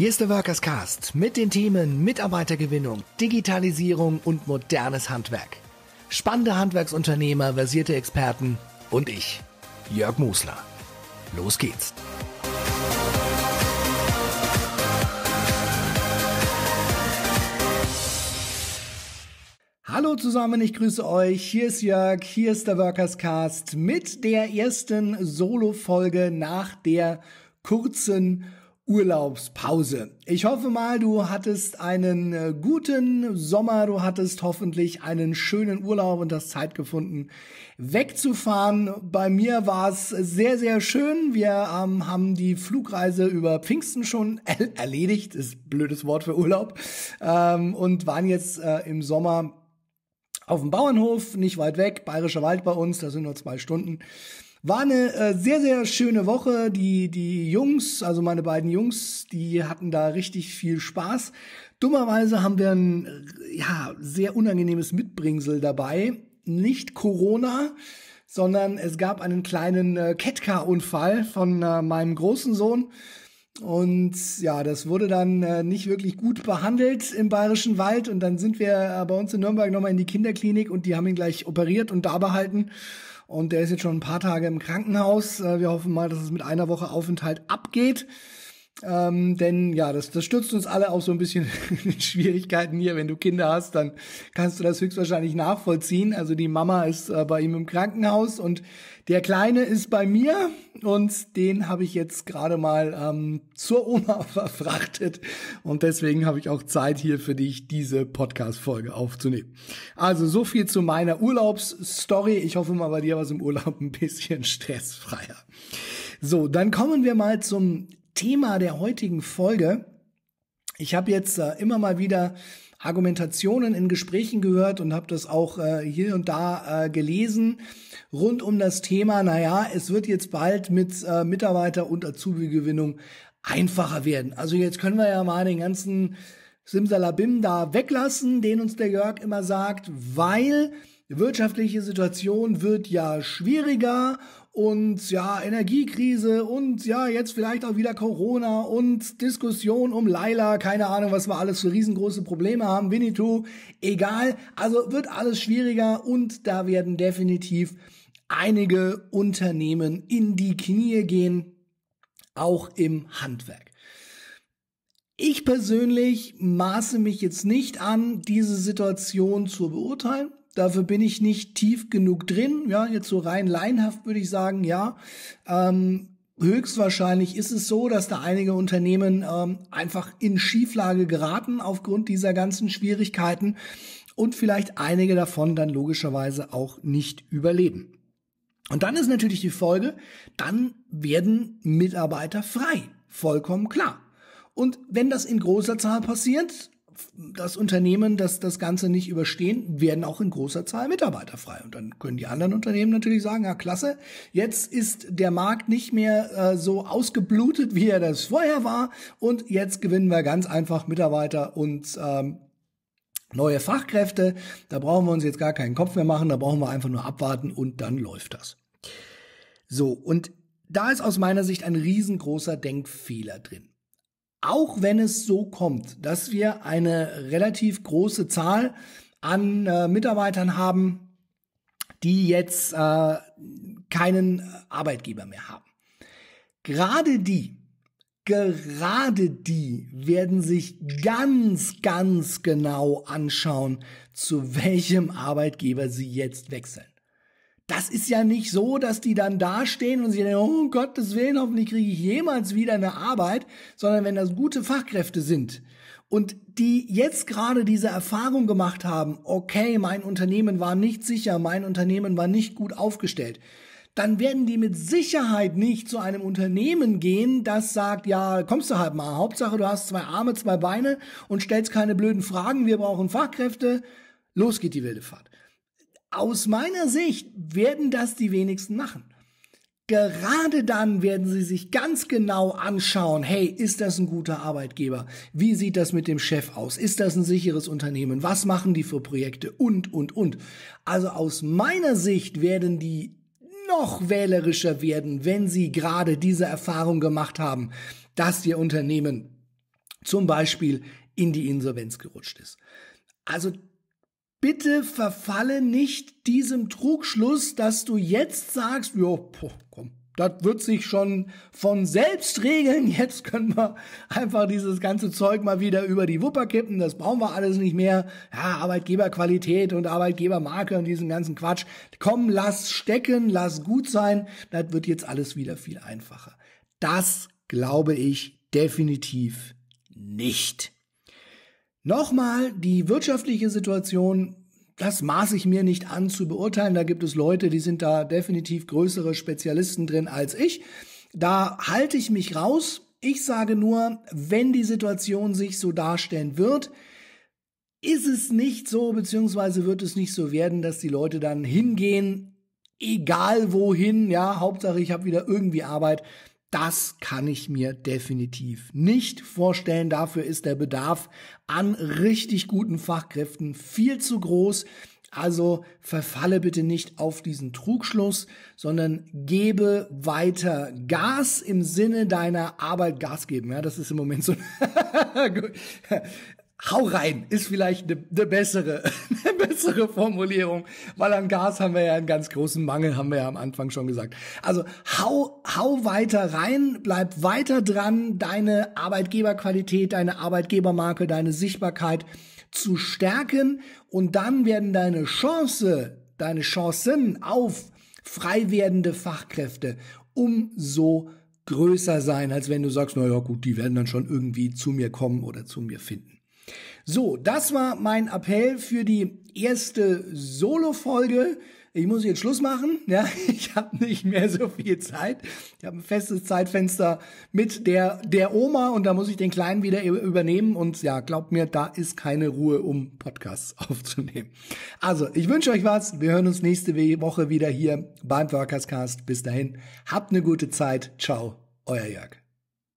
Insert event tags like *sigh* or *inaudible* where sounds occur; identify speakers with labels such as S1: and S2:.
S1: Hier ist der Workers Cast mit den Themen Mitarbeitergewinnung, Digitalisierung und modernes Handwerk. Spannende Handwerksunternehmer, versierte Experten und ich, Jörg Musler. Los geht's. Hallo zusammen, ich grüße euch. Hier ist Jörg, hier ist der Workers Cast mit der ersten Solo-Folge nach der kurzen Urlaubspause. Ich hoffe mal, du hattest einen äh, guten Sommer, du hattest hoffentlich einen schönen Urlaub und hast Zeit gefunden, wegzufahren. Bei mir war es sehr, sehr schön. Wir ähm, haben die Flugreise über Pfingsten schon er erledigt, ist blödes Wort für Urlaub, ähm, und waren jetzt äh, im Sommer auf dem Bauernhof, nicht weit weg, Bayerischer Wald bei uns, da sind nur zwei Stunden. War eine äh, sehr, sehr schöne Woche. Die, die Jungs, also meine beiden Jungs, die hatten da richtig viel Spaß. Dummerweise haben wir ein ja, sehr unangenehmes Mitbringsel dabei. Nicht Corona, sondern es gab einen kleinen äh, Ketka-Unfall von äh, meinem großen Sohn. Und ja, das wurde dann äh, nicht wirklich gut behandelt im Bayerischen Wald. Und dann sind wir äh, bei uns in Nürnberg nochmal in die Kinderklinik und die haben ihn gleich operiert und da behalten. Und der ist jetzt schon ein paar Tage im Krankenhaus. Äh, wir hoffen mal, dass es mit einer Woche Aufenthalt abgeht. Ähm, denn ja, das, das stürzt uns alle auch so ein bisschen *laughs* in Schwierigkeiten hier. Wenn du Kinder hast, dann kannst du das höchstwahrscheinlich nachvollziehen. Also die Mama ist äh, bei ihm im Krankenhaus und der Kleine ist bei mir und den habe ich jetzt gerade mal ähm, zur Oma *laughs* verfrachtet. Und deswegen habe ich auch Zeit hier für dich, diese Podcast-Folge aufzunehmen. Also so viel zu meiner Urlaubsstory. Ich hoffe mal, bei dir war es im Urlaub ein bisschen *laughs* stressfreier. So, dann kommen wir mal zum Thema der heutigen Folge. Ich habe jetzt äh, immer mal wieder Argumentationen in Gesprächen gehört und habe das auch äh, hier und da äh, gelesen rund um das Thema, naja, es wird jetzt bald mit äh, Mitarbeiter- und Azubi-Gewinnung einfacher werden. Also jetzt können wir ja mal den ganzen Simsalabim da weglassen, den uns der Jörg immer sagt, weil wirtschaftliche Situation wird ja schwieriger und ja, Energiekrise und ja, jetzt vielleicht auch wieder Corona und Diskussion um Laila, keine Ahnung, was wir alles für riesengroße Probleme haben, Winnetou, egal, also wird alles schwieriger und da werden definitiv einige Unternehmen in die Knie gehen, auch im Handwerk. Ich persönlich maße mich jetzt nicht an, diese Situation zu beurteilen. Dafür bin ich nicht tief genug drin. Ja, jetzt so rein leinhaft würde ich sagen, ja. Ähm, höchstwahrscheinlich ist es so, dass da einige Unternehmen ähm, einfach in Schieflage geraten aufgrund dieser ganzen Schwierigkeiten und vielleicht einige davon dann logischerweise auch nicht überleben. Und dann ist natürlich die Folge, dann werden Mitarbeiter frei. Vollkommen klar. Und wenn das in großer Zahl passiert, das Unternehmen, das das Ganze nicht überstehen, werden auch in großer Zahl Mitarbeiter frei. Und dann können die anderen Unternehmen natürlich sagen, ja klasse, jetzt ist der Markt nicht mehr äh, so ausgeblutet, wie er das vorher war. Und jetzt gewinnen wir ganz einfach Mitarbeiter und ähm, neue Fachkräfte. Da brauchen wir uns jetzt gar keinen Kopf mehr machen, da brauchen wir einfach nur abwarten und dann läuft das. So, und da ist aus meiner Sicht ein riesengroßer Denkfehler drin auch wenn es so kommt, dass wir eine relativ große Zahl an äh, Mitarbeitern haben, die jetzt äh, keinen Arbeitgeber mehr haben. Gerade die, gerade die werden sich ganz, ganz genau anschauen, zu welchem Arbeitgeber sie jetzt wechseln das ist ja nicht so, dass die dann dastehen und sich denken, oh Gottes Willen, hoffentlich kriege ich jemals wieder eine Arbeit, sondern wenn das gute Fachkräfte sind und die jetzt gerade diese Erfahrung gemacht haben, okay, mein Unternehmen war nicht sicher, mein Unternehmen war nicht gut aufgestellt, dann werden die mit Sicherheit nicht zu einem Unternehmen gehen, das sagt, ja, kommst du halt mal, Hauptsache du hast zwei Arme, zwei Beine und stellst keine blöden Fragen, wir brauchen Fachkräfte, los geht die wilde Fahrt. Aus meiner Sicht werden das die wenigsten machen. Gerade dann werden sie sich ganz genau anschauen, hey, ist das ein guter Arbeitgeber? Wie sieht das mit dem Chef aus? Ist das ein sicheres Unternehmen? Was machen die für Projekte? Und, und, und. Also aus meiner Sicht werden die noch wählerischer werden, wenn sie gerade diese Erfahrung gemacht haben, dass ihr Unternehmen zum Beispiel in die Insolvenz gerutscht ist. Also bitte verfalle nicht diesem Trugschluss, dass du jetzt sagst, ja, komm, das wird sich schon von selbst regeln. Jetzt können wir einfach dieses ganze Zeug mal wieder über die Wupper kippen. Das brauchen wir alles nicht mehr. Ja, Arbeitgeberqualität und Arbeitgebermarke und diesen ganzen Quatsch. Komm, lass stecken, lass gut sein. Das wird jetzt alles wieder viel einfacher. Das glaube ich definitiv nicht. Nochmal, die wirtschaftliche Situation das maße ich mir nicht an zu beurteilen. Da gibt es Leute, die sind da definitiv größere Spezialisten drin als ich. Da halte ich mich raus. Ich sage nur, wenn die Situation sich so darstellen wird, ist es nicht so, beziehungsweise wird es nicht so werden, dass die Leute dann hingehen, egal wohin, ja, Hauptsache ich habe wieder irgendwie Arbeit. Das kann ich mir definitiv nicht vorstellen. Dafür ist der Bedarf an richtig guten Fachkräften viel zu groß. Also verfalle bitte nicht auf diesen Trugschluss, sondern gebe weiter Gas im Sinne deiner Arbeit Gas geben. Ja, das ist im Moment so. *laughs* hau rein ist vielleicht eine, eine bessere, *laughs* bessere Formulierung, weil an Gas haben wir ja einen ganz großen Mangel, haben wir ja am Anfang schon gesagt. Also hau, hau weiter rein, bleib weiter dran, deine Arbeitgeberqualität, deine Arbeitgebermarke, deine Sichtbarkeit zu stärken und dann werden deine Chance, deine Chancen auf frei werdende Fachkräfte umso größer sein, als wenn du sagst, na ja, gut, die werden dann schon irgendwie zu mir kommen oder zu mir finden. So, das war mein Appell für die erste Solo-Folge. Ich muss jetzt Schluss machen. *laughs* Ja, ich habe nicht mehr so viel Zeit. Ich habe ein festes Zeitfenster mit der der Oma und da muss ich den Kleinen wieder übernehmen. Und ja, glaubt mir, da ist keine Ruhe, um Podcasts *laughs* aufzunehmen. Also, ich wünsche euch was. Wir hören uns nächste Woche wieder hier beim Workerscast. Bis dahin, habt eine gute Zeit. Ciao, euer Jörg.